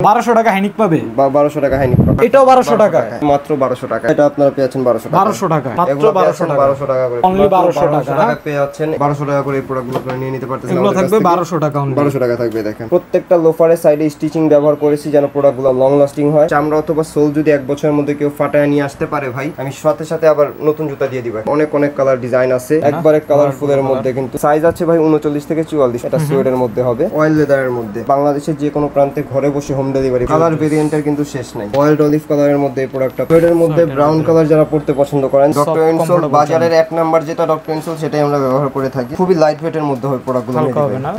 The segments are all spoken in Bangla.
বারোশো টাকা হ্যানিক পাবে? বারোশো টাকা হাইনি এটাও বারোশো টাকা। মাত্র বারোশো টাকা। এটা আপনারা পেয়েছেন বারোশো বারোশো টাকা। মাত্র বারোশো বারোশো টাকা করে। Only মাত্র 1200 টাকা, হ্যাঁ? বারোশো টাকা করে এই প্রোডাক্টগুলো আপনারা নিয়ে নিতে পারতেছেন এগুলো থাকবে বারোশো টাকা বারোশো টাকা থাকবে দেখেন। প্রত্যেকটা লোফারের সাইডে স্টিচিং ব্যবহার করেছি যেন প্রোডাক্টগুলো লং লাস্টিং হয়। চামড়া অথবা সোল যদি এক বছরের মধ্যে কেউ ফাটায় নিয়ে আসতে পারে ভাই আমি সাথে সাথে আবার নতুন জুতা দিয়ে দিই অনেক অনেক কালার ডিজাইন আছে। একবারে কালারফুলের মধ্যে কিন্তু। সাইজ আছে ভাই উনচল্লিশ থেকে চুয়াল্লিশ। এটা সুয়েডের মধ্যে হবে। অয়েল লেদারের মধ্যে। বাংলাদেশের যে কোনো প্রান্তে ঘরে বসে হোম ডেলিভারি কালার ভেরিয়েন্টের কিন্তু শেষ নাই। অয়েল অলিভ কালারের মধ্যে এই প্রোডাক্টটা সুয়েডের মধ্যে ব্রাউন কালার যারা পড়তে পছন্দ করেন ডক্টর ইনসোল বাজারের এক নাম্বার যেটা ডক্টর ইনসোল সেটাই আমরা ব্যবহার করে থাকি। খুবই লাইট ওয়েটের মধ্যে হবে প্রোডাক্টগুলো?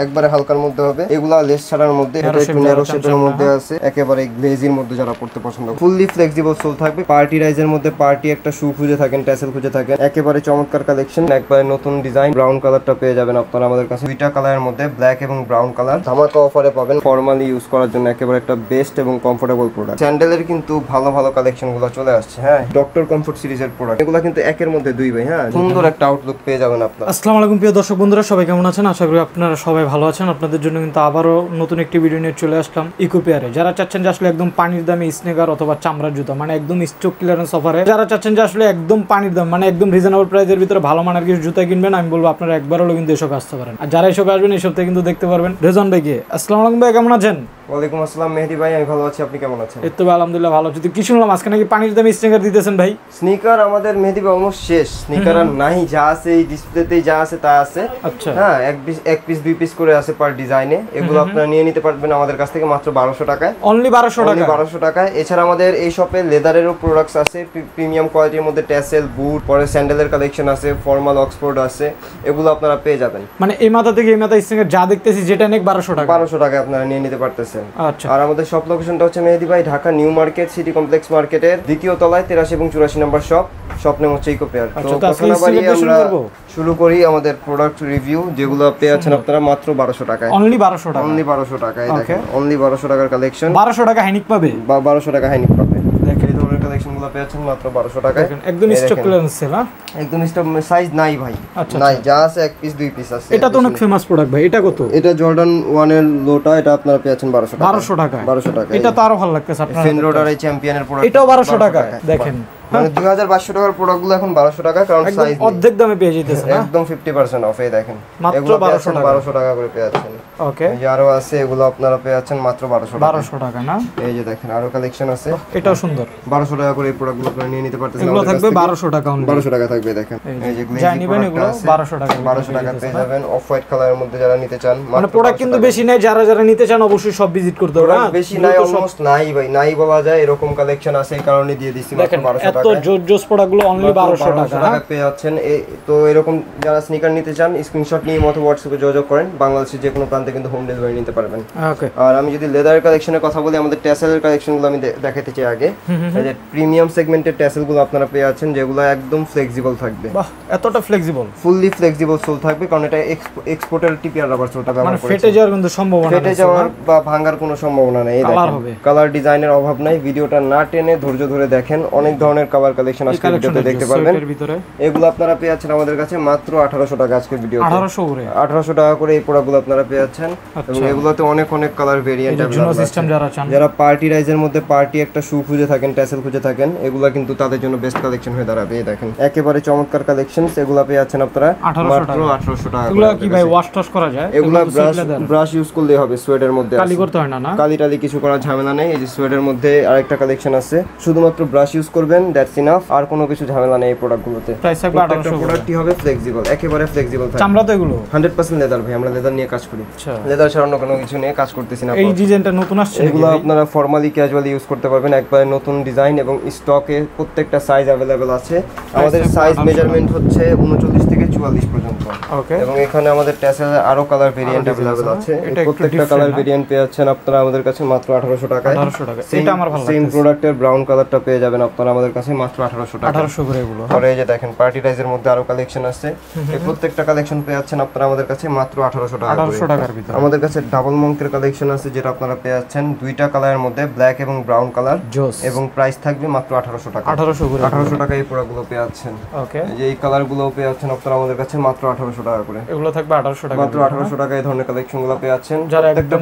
একবারে হালকার মধ্যে হবে। এগুলা লেস ছাড়ার মধ্যে এটা একটু ন্যারো শেপের মধ্যে আছে। একেবারে গ্লেজির মধ্যে যারা পড়তে পছন্দ করে ফুললি ফ্লেক্সিবল সোল থাকবে। পার্টি রাইজের মধ্যে পার্টি একটা শু খুঁজে থাকেন ট্যাসেল খুঁজে থাকেন। একেবারে চমৎকার কালেকশন একবারে নতুন ডিজাইন ব্রাউন কালারটা পেয়ে যাবেন আপনারা আমাদের কাছে। দুইটা কালারের মধ্যে ব্ল্যাক এবং ব্রাউন কালার ধামাকা অফারে পাবেন। ফর্মালি ইউজ করার জন্য একেবারে একটা বেস্ট এবং কমফোর্টেবল প্রোডাক্ট স্যান্ডেলের কিন্তু ভালো ভালো কালেকশনগুলো চলে আসছে হ্যাঁ? ডক্টর কমফোর্ট সিরিজের প্রোডাক্ট এগুলো কিন্তু একের মধ্যে দুই ভাই হ্যাঁ? সুন্দর একটা আউটলুক পেয়ে যাবেন আপনারা। আসসালামু আলাইকুম প্রিয় দর্শক বন্ধুরা সবাই কেমন আছেন? আশা করি আপনারা সবাই ভালো আছেন। আপনাদের জন্য কিন্তু আবারও নতুন একটি ভিডিও নিয়ে চলে আসলাম ইকোপিয়ারে যারা চাচ্ছেন যে আসলে একদম পানির দামে স্নেকার অথবা চামড়ার জুতা মানে একদম স্টক ক্লিয়ারেন্স অফারে যারা চাচ্ছেন যে আসলে একদম পানির দাম মানে একদম রিজনেবল প্রাইসের ভিতরে ভালো মানের কিছু জুতা কিনবেন আমি বলব আপনারা একবার হলেও কিন্তু এসব আসতে পারেন। আর যারা এসব আসবেন এসব থেকে কিন্তু দেখতে পারবেন। রেজন ভাই গিয়ে আসসালামু আলাইকুম ভাই কেমন আছেন? ওয়ালাইকুম আসসালাম মেহেদি ভাই আমি ভালো আছি আপনি কেমন আছেন? এই তো আলহামদুলিল্লাহ ভালো আছি। তো কি শুনলাম আজকে নাকি পানির দামে স্নেকার দিতেছেন ভাই? স্নিকার আমাদের মেহেদি ভাই অলমোস্ট শেষ। স্নিকার আর নাই যা আছে এই ডিসপ্লেতেই যা আছে তা আছে। আচ্ছা। হ্যাঁ এক পিস এক পিস দুই পিস করে আছে পার ডিজাইনে এগুলো আপনারা নিয়ে নিতে পারবেন আমাদের কাছ থেকে মাত্র বারোশো টাকায়। অনলি বারোশো টাকা বারোশো টাকায়। এছাড়া আমাদের এই শপে লেদারেরও প্রোডাক্টস আছে প্রিমিয়াম কোয়ালিটির মধ্যে ট্যাসেল বুট পরে স্যান্ডেলের কালেকশন আছে ফর্মাল অক্সফোর্ড আছে এগুলো আপনারা পেয়ে যাবেন। মানে এই মাথা থেকে এই মাথা স্নেকার যা দেখতেছি যেটা নেক বারোশো টাকা। বারোশো টাকায় আপনারা নিয়ে নিতে পারতেছেন। আচ্ছা। আর আমাদের শপ লোকেশনটা হচ্ছে মেহেদি ভাই Dhaka new market city complex মার্কেটের দ্বিতীয় তলায় তেরাশি এবং চুরাশি নম্বর শপ শপ নেম হচ্ছে ইকো পেয়ার তো আচ্ছা, তো কথা না বাড়িয়ে আমরা শুরু করি আমাদের প্রোডাক্ট রিভিউ যেগুলো পেয়ে আছেন আপনারা মাত্র বারোশো টাকায়। অনলি বারোশো টাকা? অনলি বারোশো টাকায়. দেখেন। অনলি বারোশো টাকার কালেকশন বারোশো টাকা হ্যানিক পাবে? বা বারোশো টাকা হাইনিক পাবে। দেখেন এই ধরনের কালেকশনগুলো পেয়েছেন মাত্র 1200 টাকায়। একদম স্টক। ক্লিয়ারেন্স সেল হ্যাঁ? একদম স্টক সাইজ নাই ভাই। আচ্ছা, নাই যা আছে এক পিস দুই পিস আছে। এটা তো অনেক ফেমাস প্রোডাক্ট ভাই এটা কত? এটা জর্ডান ওয়ানের লোটা এটা আপনারা পেয়েছেন 1200 টাকা 1200 টাকা 1200 টাকা এটা তো আরও ভালো লাগতেছে আপনারা ফেনরোডার এই চ্যাম্পিয়নের প্রোডাক্ট এটাও 1200 টাকা দেখেন। মানে দুই হাজার পাঁচশো টাকার প্রোডাক্টগুলো এখন বারোশো টাকা কারণ সাইজ অর্ধেক দামে পেয়ে যেতেছে না? একদম ফিফটি পার্সেন্ট অফ এই দেখেন। মাত্র 1200 টাকা। টাকা করে পেয়ে যাচ্ছেন ওকে এই আরও আছে এগুলো আপনারা পেয়ে যাচ্ছেন মাত্র বারোশো টাকা। বারোশো টাকা না? এই যে দেখেন আরও কালেকশন আছে। এটাও সুন্দর। বারোশো টাকা করে এই প্রোডাক্টগুলো আপনারা নিয়ে নিতে পারতেছেন এগুলো থাকবে থেকে। বারোশো টাকা only। বারোশো টাকা থাকবে দেখেন। এই যে যা নিবেন এগুলো বারোশো টাকা বারোশো টাকা পেয়ে যাবেন। অফ হোয়াইট কালারের মধ্যে যারা নিতে চান মানে প্রোডাক্ট কিন্তু বেশি নেই যারা যারা নিতে চান অবশ্যই সব ভিজিট করতে হবে হ্যাঁ? বেশি নাই অলমোস্ট নাই ভাই নাই বলা যায় এরকম কালেকশন আছে এই কারণে দিয়ে দিচ্ছি মাত্র দেখেন বারোশো টাকা জোর জোস প্রোডাক্ট অনলি বারোশো টাকা হ্যাঁ? পেয়ে যাচ্ছেন। তো এরকম যারা স্নিকার নিতে চান স্ক্রিনশট নিয়ে মতো হোয়াটসঅ্যাপে যোগাযোগ করেন। বাংলাদেশের যে কোনো প্রান্তে কিন্তু হোম ডেলিভারি নিতে পারবেন। ওকে আর আমি যদি লেদার কালেকশনের কথা বলি আমাদের ট্যাসেলের কালেকশনগুলো আমি দেখাতে চাই আগে। যে প্রিমিয়াম সেগমেন্টের ট্যাসেলগুলো আপনারা পেয়ে যাচ্ছেন যেগুলো একদম ফ্লেক্সিবল থাকবে। বাহ এতটা ফ্লেক্সিবল ফুললি ফ্লেক্সিবল সোল থাকবে কারণ এটা এক্সপোর্টের টিপিআর রাবার সোলটা মানে ব্যবহার ফেটে যাওয়ার কিন্তু সম্ভাবনা ফেটে যাওয়ার বা ভাঙার কোনো সম্ভাবনা নেই। কালার ডিজাইনের অভাব নাই ভিডিওটা না টেনে ধৈর্য ধরে দেখেন। অনেক ধরনের কালার কালেকশন আজকে ভিডিওতে দেখতে পারবেন। এগুলো আপনারা পেয়ে যাচ্ছেন আমাদের কাছে মাত্র আঠারোশো টাকা আজকের ভিডিও আঠারোশো করে? আঠারোশো টাকা করে এই প্রোডাক্টগুলো আপনারা পেয়ে যাচ্ছেন। এবং এগুলোতে অনেক অনেক কালার ভেরিয়েন্ট জুনো সিস্টেম যারা চান। যারা পার্টি রাইজের মধ্যে পার্টি একটা শু খুঁজে থাকেন ট্যাসেল খুঁজে থাকেন এগুলো কিন্তু তাদের জন্য বেস্ট কালেকশন হয়ে দাঁড়াবে এই দেখেন। একেবারে চমৎকার কালেকশন এগুলো পেয়ে যাচ্ছেন আপনারা। 1800 মাত্র আঠারোশো টাকা এগুলো কি ভাই ওয়াশ টস করা যায়? এগুলো ব্রাশ ব্রাশ ইউজ করলে হবে সোয়েটের মধ্যে। কালি করতে হয় না না? কালি টালি কিছু করার ঝামেলা নেই এই যে সোয়েটের মধ্যে আরেকটা কালেকশন আছে। শুধুমাত্র ব্রাশ ইউজ করবেন দ্যাটস ইনাফ আর কোনো কিছু ঝামেলা নেই এই প্রোডাক্টগুলোতে প্রাইস থাকবে প্রত্যেকটা আঠারোশো প্রোডাক্টই হবে ফ্লেক্সিবল একেবারে ফ্লেক্সিবল থাকবে চামড়া তো এগুলো? হান্ড্রেড পার্সেন্ট লেদার ভাই আমরা লেদার নিয়ে কাজ করি। আচ্ছা। লেদার ছাড়া অন্য কোনো কিছু নিয়ে কাজ করতেছি না এই ডিজাইনটা নতুন আসছে এগুলো আপনারা ফর্মালি ক্যাজুয়ালি ইউজ করতে পারবেন একবারে নতুন ডিজাইন এবং স্টকে প্রত্যেকটা সাইজ অ্যাভেলেবেল আছে। আমাদের সাইজ মেজারমেন্ট হচ্ছে উনচল্লিশ থেকে চুয়াল্লিশ পর্যন্ত। ওকে এবং এখানে আমাদের ট্যাসেলে আরও কালার ভেরিয়েন্ট অ্যাভেলেবেল আছে। প্রত্যেকটা কালার? ভেরিয়েন্ট পেয়ে যাচ্ছেন আপনারা আমাদের কাছে মাত্র আঠারোশো টাকায়। আঠারোশো টাকা। এটা আমার ভালো সেম প্রোডাক্টের ব্রাউন কালারটা পেয়ে যাবেন আপনারা আমাদের কাছ কাছে মাত্র আঠারোশো টাকা। আঠারোশো করে এগুলো। হ্যাঁ? পরে এই যে দেখেন পার্টি রাইজের মধ্যে আরও কালেকশন আছে এই প্রত্যেকটা কালেকশন পেয়ে যাচ্ছেন আপনারা আমাদের কাছে মাত্র আঠারোশো টাকা করে। আঠারোশো টাকার ভিতরে। আমাদের কাছে ডাবল মঙ্কের কালেকশন আছে যেটা আপনারা পেয়ে যাচ্ছেন। দুইটা কালারের মধ্যে ব্ল্যাক এবং ব্রাউন কালার জোস এবং প্রাইস থাকবে মাত্র আঠারোশো টাকা। আঠারোশো করে আঠারোশো টাকা এই প্রোডাক্টগুলো পেয়ে যাচ্ছেন। ওকে এই যে এই কালারগুলো পেয়ে যাচ্ছেন আপনারা আমাদের কাছে মাত্র আঠারোশো টাকা করে। এগুলো থাকবে আঠারোশো টাকা মাত্র আঠারোশো টাকা এই ধরনের কালেকশনগুলো পেয়ে যাচ্ছেন। যারা একদম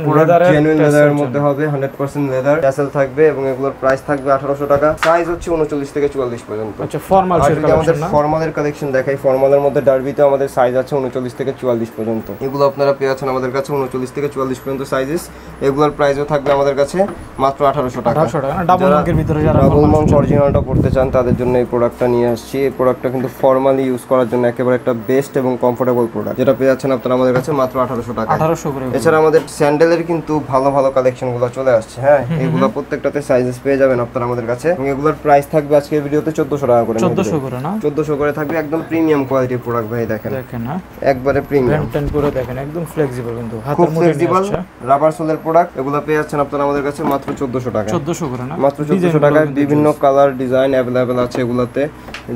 জেনুইন লেদারের মধ্যে হবে হান্ড্রেড পার্সেন্ট লেদার ট্যাসেল থাকবে এবং এগুলোর প্রাইস থাকবে আঠারোশো টাকা। সাইজ হচ্ছে উনচল্লিশ থেকে চুয়াল্লিশ পর্যন্ত। আচ্ছা ফর্মাল আমাদের ফর্মালের কালেকশন দেখাই ফর্মালের মধ্যে ডার্বিতে আমাদের সাইজ আছে উনচল্লিশ থেকে চুয়াল্লিশ পর্যন্ত। এগুলো আপনারা পেয়ে যাচ্ছেন আমাদের কাছে উনচল্লিশ থেকে চুয়াল্লিশ পর্যন্ত সাইজেস এগুলোর প্রাইসও থাকবে আমাদের কাছে মাত্র আঠারোশো টাকা। আঠারোশো টাকা ডাবল যারা ভিতরে যারা ডাবল formal অরিজিনালটা পড়তে চান তাদের জন্য এই প্রোডাক্টটা নিয়ে আসছি। এই প্রোডাক্টটা কিন্তু ফর্মালি ইউজ করার জন্য একেবারে একটা বেস্ট এবং কমফোর্টেবল প্রোডাক্ট যেটা পেয়ে যাচ্ছেন আপনারা আমাদের কাছে মাত্র আঠারোশো টাকা আঠারোশো করে এছাড়া আমাদের স্যান্ডেলের কিন্তু ভালো ভালো কালেকশনগুলো চলে আসছে হ্যাঁ? এগুলো প্রত্যেকটাতে সাইজেস পেয়ে যাবেন আপনারা আমাদের কাছে। এবং এগুলোর প্রাইস থাকবে আজকের ভিডিওতে চোদ্দশো টাকা করে চোদ্দশো করে না? চোদ্দশো করে থাকবে একদম প্রিমিয়াম কোয়ালিটির প্রোডাক্ট ভাই দেখেন। দেখেন না একবারে প্রিমিয়াম ট্যান্ড করে দেখেন একদম ফ্লেক্সিবল কিন্তু। হাতের মুঠে ফ্লেক্সিবল রাবার সোলের প্রোডাক্ট এগুলো পেয়ে যাচ্ছেন আপনারা আমাদের কাছে মাত্র চোদ্দশো টাকা চোদ্দশো করে না? মাত্র চোদ্দশো Design টাকায় বিভিন্ন কালার ডিজাইন অ্যাভেলেবেল আছে এগুলাতে।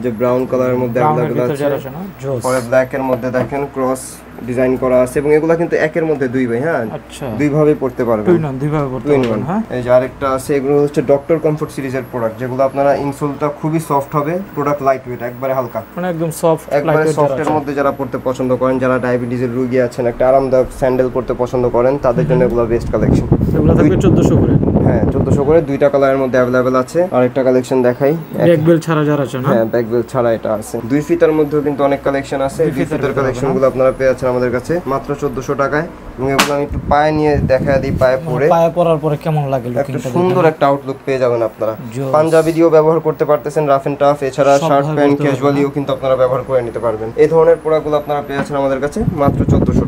যে ব্রাউন কালারের মধ্যে ভিতরে আছে। পরে ব্ল্যাক এর মধ্যে দেখেন ক্রস ডিজাইন করা আছে এবং এগুলা কিন্তু একের মধ্যে দুই ভাই হ্যাঁ? আচ্ছা। দুই ভাবে পড়তে পারবেন। অন দুইভাবে করতে টুইন পারবেন হ্যাঁ? এই যে আরেকটা আছে এগুলো হচ্ছে ডক্টর কমফোর্ট সিরিজের প্রোডাক্ট যেগুলো আপনারা ইনসোলটা খুবই সফট হবে প্রোডাক্ট লাইট ওয়েট একবারে হালকা। মানে একদম সফট একবারে সফটের মধ্যে যারা পড়তে পছন্দ করেন যারা ডায়াবেটিসের রোগী আছেন একটা আরামদায়ক স্যান্ডেল পড়তে পছন্দ করেন তাদের জন্য এগুলো বেস্ট কালেকশন এগুলো থাকবে চোদ্দশো করে। হ্যাঁ চোদ্দশো করে দুইটা কালারের মধ্যে অ্যাভেলেবেল আছে। আরেকটা কালেকশন দেখাই। ব্যাক বেল ছাড়া যারা আছে না? হ্যাঁ ব্যাক বেল ছাড়া এটা আছে। দুই ফিতার মধ্যেও কিন্তু অনেক কালেকশন আছে। দুই ফিতার কালেকশনগুলো আপনারা পেয়ে আছেন আমাদের কাছে। মাত্র চোদ্দশো টাকায়। এবং এগুলো আমি একটু পায়ে নিয়ে দেখা দিই পায়ে পরে পায়ে পরার পরে কেমন লাগে একটা সুন্দর একটা আউটলুক পেয়ে যাবেন আপনারা। পাঞ্জাবি দিয়েও ব্যবহার করতে পারতেছেন রাফ এন্ড টাফ এছাড়া শার্ট প্যান্ট ক্যাজুয়ালিও কিন্তু আপনারা ব্যবহার করে নিতে পারবেন। এই ধরনের প্রোডাক্টগুলো আপনারা পেয়ে যাচ্ছেন আমাদের কাছে মাত্র চোদ্দশো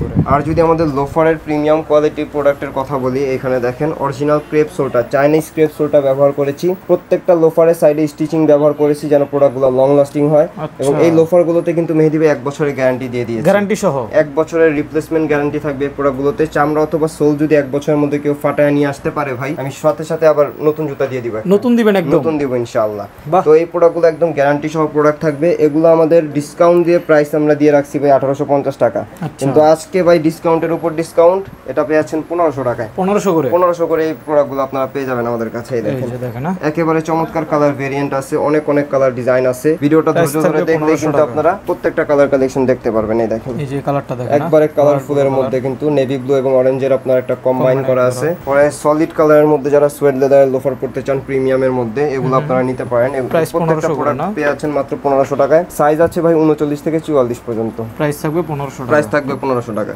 করে। আর যদি আমাদের লোফারের প্রিমিয়াম কোয়ালিটির প্রোডাক্টের কথা বলি এখানে দেখেন অরিজিনাল ক্রেপ সোলটা চাইনিজ ক্রেপ সোলটা ব্যবহার করেছি। প্রত্যেকটা লোফারের সাইডে স্টিচিং ব্যবহার করেছি যেন প্রোডাক্টগুলো লং লাস্টিং হয়। আচ্ছা। এবং এই লোফারগুলোতে কিন্তু মেহেদি ভাই এক বছরের গ্যারান্টি দিয়ে দিয়েছে। গ্যারান্টি সহ? এক বছরের রিপ্লেসমেন্ট গ্যারান্টি থাকবে এই প্রোডাক্টগুলোতে। চামড়া অথবা সোল যদি এক বছরের মধ্যে কেউ ফাটায় নিয়ে আসতে পারে ভাই আমি সাথে সাথে আবার নতুন জুতা দিয়ে দিব নতুন দিবেন একদম? নতুন দিব ইনশাআল্লাহ। তো এই প্রোডাক্টগুলো একদম গ্যারান্টি সহ প্রোডাক্ট থাকবে। এগুলো আমাদের ডিসকাউন্ট দিয়ে প্রাইস আমরা দিয়ে রাখছি ভাই আঠারোশো পঞ্চাশ টাকা। আচ্ছা। কিন্তু আজকে ভাই ডিসকাউন্টের উপর ডিসকাউন্ট এটা পেয়ে যাচ্ছেন পনেরোশো টাকায়। পনেরোশো করে? পনেরোশো করে এই প্রোডাক্টগুলো আপনারা পেয়ে যাবেন আমাদের কাছে এই দেখেন যে দেখেন। না একেবারে চমৎকার কালার ভেরিয়েন্ট আছে অনেক অনেক কালার ডিজাইন আছে। ভিডিওটা ধৈর্য ধরে দেখলে কিন্তু আপনারা প্রত্যেকটা কালার কালেকশন দেখতে পারবেন এই দেখেন। এই যে কালারটা দেখেন? একবারে কালারফুলের মধ্যে কিন্তু নেভি ব্লু এবং অরেঞ্জের আপনার একটা কম্বাইন করা আছে। পরে সলিড কালারের মধ্যে যারা সোয়েট লেদারের লোফার পড়তে চান প্রিমিয়ামের মধ্যে এগুলো আপনারা নিতে পারেন। প্রত্যেকটা প্রোডাক্ট পেয়ে যাচ্ছেন মাত্র পনেরোশো টাকায়। সাইজ আছে ভাই উনচল্লিশ থেকে চুয়াল্লিশ পর্যন্ত। প্রাইস থাকবে পনেরোশো প্রাইস থাকবে পনেরোশো টাকা।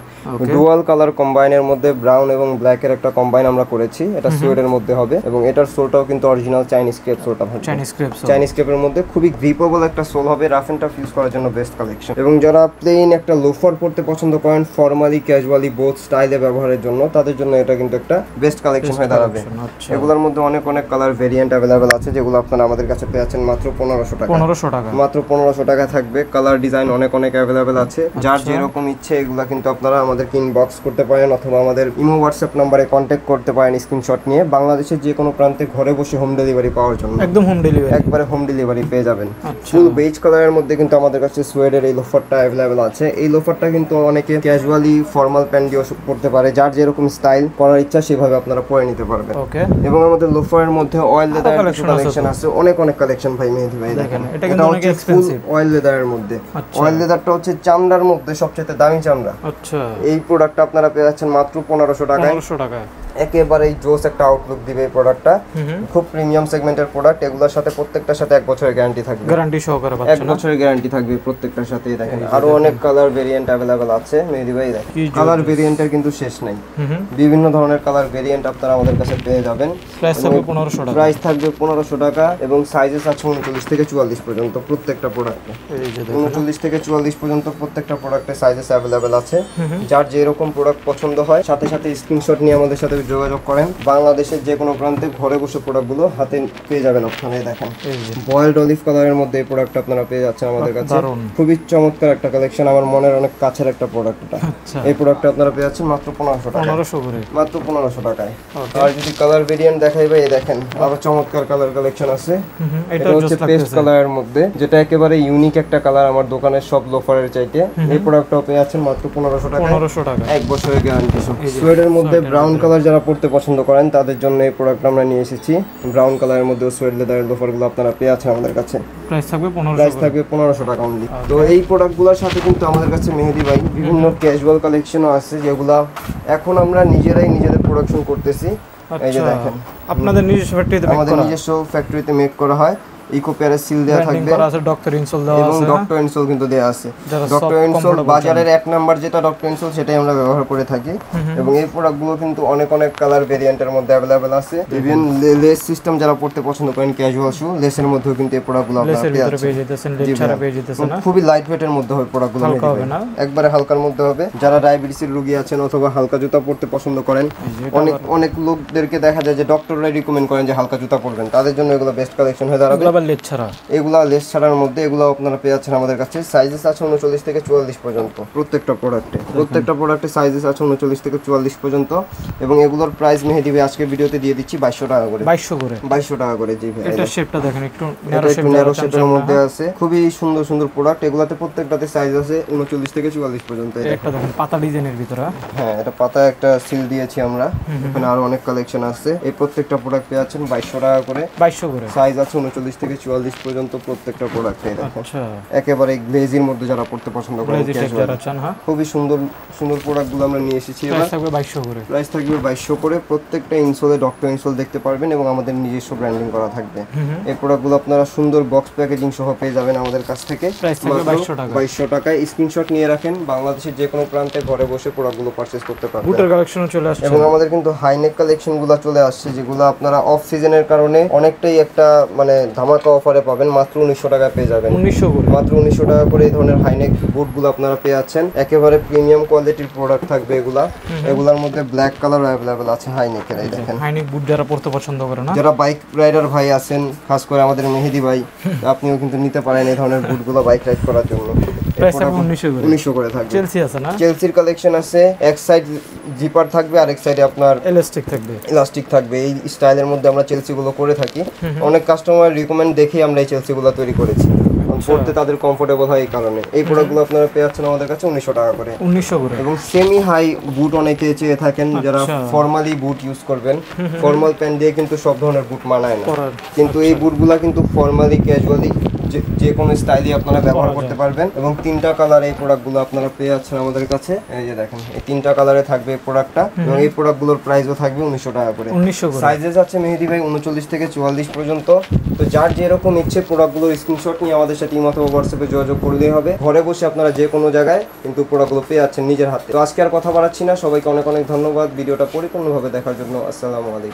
ডুয়াল কালার কম্বাইনের মধ্যে ব্রাউন এবং ব্ল্যাক এর একটা কম্বাইন আমরা করেছি। এটা সুয়েডের মধ্যে হবে এবং এটার সোলটাও কিন্তু অরিজিনাল চাইনিজ ক্রেপ সোলটা থাকবে। চাইনিজ ক্রেপস চাইনিজ ক্রেপের মধ্যে খুবই গ্রিপেবল একটা সোল হবে। রাফ এন্ড টাফ ইউজ করার জন্য বেস্ট কালেকশন এবং যারা প্লেন একটা লোফার পড়তে পছন্দ করেন ফর্মালি ক্যাজুয়ালি বোথ স্টাইলে ব্যবহারের জন্য তাদের জন্য এটা কিন্তু একটা বেস্ট কালেকশন হয়ে দাঁড়াবে। আচ্ছা। এগুলোর মধ্যে অনেক অনেক কালার ভেরিয়েন্ট অ্যাভেলেবেল আছে যেগুলো আপনারা আমাদের কাছে পেয়ে যাচ্ছেন মাত্র পনেরোশো টাকা। পনেরোশো টাকা। মাত্র পনেরোশো টাকা থাকবে কালার ডিজাইন অনেক অনেক অ্যাভেলেবেল আছে। যার আচ্ছা। যেরকম ইচ্ছে এগুলো কিন্তু আপনারা আমাদেরকে ইনবক্স করতে পারেন অথবা আমাদের ইমো হোয়াটসঅ্যাপ নাম্বারে কন্ট্যাক্ট করতে পারেন স্ক্রিনশট নিয়ে। বাংলাদেশের যে কোনো প্রান্তে ঘরে বসে হোম ডেলিভারি পাওয়ার জন্য। একদম হোম ডেলিভারি একবারে হোম ডেলিভারি পেয়ে যাবেন। ফুল বেজ কালারের মধ্যে কিন্তু আমাদের কাছে সোয়েডের এই লোফারটা অ্যাভেলেবেল আছে। এই লোফারটা কিন্তু অনেকে ক্যাজুয়ালি ফর্মাল প্যান্ট দিয়েও পড়তে পারে যার যেরকম স্টাইল পরার ইচ্ছা সেভাবে আপনারা পরে নিতে পারবেন। ওকে এবং আমাদের লোফারের মধ্যে অয়েল লেদার কালেকশন আছে অনেক অনেক কালেকশন ভাই মেহেদি ভাই দেখেন, এটা কিন্তু অনেক এক্সপেন্সিভ অয়েল লেদারের মধ্যে। আচ্ছা। অয়েল লেদারটা হচ্ছে চামড়ার মধ্যে সবচেয়ে দামি চামড়া। আচ্ছা। এই প্রোডাক্টটা আপনারা পেয়ে যাচ্ছেন মাত্র পনেরোশো টাকায়। পনেরোশো টাকা একেবারে জোস একটা আউটলুক দিবে এই প্রোডাক্টটা খুব প্রিমিয়াম সেগমেন্টের প্রোডাক্ট এগুলোর সাথে প্রত্যেকটার সাথে এক বছরের গ্যারান্টি থাকবে। গ্যারান্টি সহকারে এক বছরের গ্যারান্টি থাকবে প্রত্যেকটার সাথে দেখেন। আরও অনেক কালার ভেরিয়েন্ট অ্যাভেলেবেল আছে। মেহেদি ভাই দেখেন। কালার ভেরিয়েন্টের কিন্তু শেষ নাই। বিভিন্ন ধরনের কালার ভেরিয়েন্ট আপনারা আমাদের কাছে পেয়ে যাবেন। প্রাইস থাকবে পনেরোশো টাকা। প্রাইস থাকবে পনেরোশো টাকা এবং সাইজেস আছে উনচল্লিশ থেকে চুয়াল্লিশ পর্যন্ত প্রত্যেকটা প্রোডাক্টে এই যে দেখেন। উনচল্লিশ থেকে চুয়াল্লিশ পর্যন্ত প্রত্যেকটা প্রোডাক্টের সাইজেস অ্যাভেলেবেল আছে। যার যেরকম প্রোডাক্ট পছন্দ হয় সাথে সাথে স্ক্রিনশট নিয়ে আমাদের সাথে যোগাযোগ করেন। বাংলাদেশের যে কোনো প্রান্তে ঘরে বসে প্রোডাক্টগুলো হাতে পেয়ে যাবেন ওখানে দেখেন। বয়েলড অলিভ কালারের মধ্যে এই প্রোডাক্ট আপনারা পেয়ে যাচ্ছেন আমাদের কাছে। খুবই চমৎকার একটা কালেকশন আমার মনের অনেক কাছের একটা প্রোডাক্ট এটা। আচ্ছা। এই প্রোডাক্টটা আপনারা পেয়ে যাচ্ছেন মাত্র পনেরোশো টাকা মাত্র পনেরোশো টাকায়। আর যদি কালার ভেরিয়েন্ট দেখাই ভাই দেখেন আরও চমৎকার কালার কালেকশন আছে। এটা হচ্ছে পেস্ট কালারের মধ্যে যেটা একেবারে ইউনিক একটা কালার আমার দোকানের সব লোফারের চাইতে। এই প্রোডাক্টটাও পেয়ে যাচ্ছেন মাত্র পনেরোশো টাকায়। পনেরোশো টাকা এক বছরের গ্যারান্টি সোয়েডের মধ্যে ব্রাউন কালার যারা পড়তে পছন্দ করেন তাদের জন্য এই প্রোডাক্ট আমরা নিয়ে এসেছি। ব্রাউন কালারের মধ্যে সোয়েড লেদারের লোফারগুলো আপনারা পেয়ে আছেন আমাদের কাছে। প্রাইস থাকবে পনেরোশো প্রাইস থাকবে পনেরোশো টাকা অনলি তো এই প্রোডাক্টগুলোর সাথে কিন্তু আমাদের কাছে মেহেদি ভাই বিভিন্ন ক্যাজুয়াল কালেকশনও আছে যেগুলা এখন আমরা নিজেরাই নিজেদের প্রোডাকশন করতেছি। এই যে আচ্ছা। দেখেন। আপনাদের নিজস্ব ফ্যাক্টরিতে আমাদের নিজস্ব ফ্যাক্টরিতে মেক করা হয়। ইকো প্যারা সিল দেওয়া থাকবে। করা আছে ডক্টর ইনসোল দেওয়া আছে? ডক্টর ইনসোল কিন্তু দেওয়া আছে। ডক্টর ইনসোল বাজারের এক নাম্বার যেটা ডক্টর ইনসোল সেটাই আমরা ব্যবহার করে থাকি। এবং এই প্রোডাক্টগুলো কিন্তু অনেক অনেক কালার ভেরিয়েন্টের মধ্যে অ্যাভেলেবেল আছে। ইভেন লেস সিস্টেম যারা পড়তে পছন্দ করেন ক্যাজুয়াল শু লেসের মধ্যেও কিন্তু এই প্রোডাক্টগুলো আপনারা পেয়ে যাচ্ছেন। না খুবই লাইট ওয়েটের মধ্যে হবে প্রোডাক্টগুলো হালকা হবে না? একবারে হালকার মধ্যে হবে। যারা ডায়াবেটিসের রোগী আছেন অথবা হালকা জুতা পড়তে পছন্দ করেন অনেক অনেক লোকদেরকে দেখা যায় যে ডক্টররাই রিকমেন্ড করেন যে হালকা জুতা পরবেন। তাদের জন্য এগুলো বেস্ট কালেকশন হয়ে দাঁড়াবে। আবার লেস ছাড়া? এগুলা লেস ছাড়ার মধ্যে এগুলো আপনারা পেয়ে যাচ্ছেন আমাদের কাছে। সাইজেস আছে উনচল্লিশ থেকে চুয়াল্লিশ পর্যন্ত। প্রত্যেকটা প্রোডাক্টে প্রত্যেকটা প্রোডাক্টে সাইজেস আছে উনচল্লিশ থেকে চুয়াল্লিশ পর্যন্ত। এবং এগুলোর প্রাইস মেহেদি ভাই আজকের ভিডিওতে দিয়ে দিচ্ছি বাইশশো টাকা করে। বাইশশো করে? বাইশশো টাকা করে জি ভাই। এটা শেপটা দেখেন একটু ন্যারো শেপের মধ্যে আছে। খুবই সুন্দর সুন্দর প্রোডাক্ট এগুলাতে প্রত্যেকটাতে সাইজ আছে উনচল্লিশ থেকে চুয়াল্লিশ পর্যন্ত। একটা দেখেন পাতা ডিজাইনের ভিতরে হ্যাঁ? এটা পাতা একটা সিল দিয়েছি আমরা। এখানে আরও অনেক কালেকশন আছে। এই প্রত্যেকটা প্রোডাক্ট পেয়ে যাচ্ছেন বাইশশো টাকা করে। বাইশশো করে। সাইজ আছে উনচল্লিশ থেকে চুয়াল্লিশ পর্যন্ত প্রত্যেকটা প্রোডাক্টে আচ্ছা। একেবারে গ্লেজির মধ্যে যারা পড়তে পছন্দ যারা হ্যাঁ? খুবই সুন্দর সুন্দর প্রোডাক্টগুলো আমরা নিয়ে এসেছি প্রাইস থাকবে বাইশশো করে। করে। প্রত্যেকটা ইনসোলে ডক্টর ইনসোল দেখতে পারবেন এবং আমাদের নিজস্ব ব্র্যান্ডিং করা থাকবে। এই প্রোডাক্টগুলো আপনারা সুন্দর বক্স প্যাকেজিং সহ পেয়ে যাবেন আমাদের কাছ থেকে। বাইশশো টাকায়। স্ক্রিনশট নিয়ে রাখেন। বাংলাদেশের যে কোনো প্রান্তে ঘরে বসে প্রোডাক্টগুলো পারচেস করতে পারবেন। বুটের কালেকশনও চলে আসছে। এবং আমাদের কিন্তু হাইনেক কালেকশনগুলো চলে আসছে যেগুলো আপনারা অফ সিজনের কারণে অনেকটাই একটা মানে ধামাকা অফারে পাবেন মাত্র উনিশশো টাকা পেয়ে যাবেন। উনিশশো মাত্র উনিশশো টাকা করে এই ধরনের হাইনেক বুটগুলো আপনারা পেয়ে যাচ্ছেন। একেবারে প্রিমিয়াম কোয়ালিটির প্রোডাক্ট থাকবে এগুলা। এগুলার মধ্যে ব্ল্যাক কালার অ্যাভেলেবেল আছে হাইনেকের এই দেখেন। হাইনেক বুট যারা পড়তে পছন্দ করে না? যারা বাইক রাইডার ভাই আছেন খাস করে আমাদের মেহেদি ভাই আপনিও কিন্তু নিতে পারেন এই ধরনের বুটগুলো বাইক রাইড করার জন্য। প্রাইস থাকবে উনিশশো করে। উনিশশো করে থাকবে। চেলসি আছে না? চেলসির কালেকশন আছে। এক সাইড জিপার থাকবে আর এক সাইডে আপনার এলাস্টিক থাকবে। ইলাস্টিক থাকবে। এই স্টাইলের মধ্যে আমরা চেলসিগুলো করে থাকি। অনেক কাস্টমার রিকমেন্ড দেখেই আমরা এই চেলসিগুলো তৈরি করেছি। কারণ পড়তে তাদের কমফোর্টেবল হয় এই কারণে। এই প্রোডাক্টগুলো আপনারা পেয়ে যাচ্ছেন আমাদের কাছে উনিশশো টাকা করে। উনিশশো করে। এবং সেমি হাই বুট অনেকে চেয়ে থাকেন যারা আচ্ছা। ফর্মালি বুট ইউজ করবেন ফর্মাল প্যান্ট দিয়ে কিন্তু সব ধরনের বুট মানায় না। কিন্তু এই বুটগুলা কিন্তু ফর্মালি ক্যাজুয়ালি যে কোনো স্টাইলে আপনারা ব্যবহার করতে পারবেন। এবং তিনটা কালার এই প্রোডাক্টগুলো আপনারা পেয়ে যাচ্ছেন আমাদের কাছে। এই যে দেখেন এই তিনটা কালারে থাকবে এই প্রোডাক্টটা এবং এই প্রোডাক্টগুলোর প্রাইসও থাকবে উনিশশো টাকা করে। সাইজেস আছে মেহেদি ভাই উনচল্লিশ থেকে চুয়াল্লিশ পর্যন্ত। তো যার যেরকম ইচ্ছে প্রোডাক্টগুলোর স্ক্রিনশট নিয়ে আমাদের সাথে ইমতো হোয়াটসঅ্যাপে যোগাযোগ করলেই হবে। ঘরে বসে আপনারা যে কোনো জায়গায় কিন্তু প্রোডাক্টগুলো পেয়ে যাচ্ছেন নিজের হাতে। তো আজকে আর কথা বাড়াচ্ছি না। সবাইকে অনেক অনেক ধন্যবাদ। ভিডিওটা পরিপূর্ণভাবে দেখার জন্য আসসালামু আলাইকুম।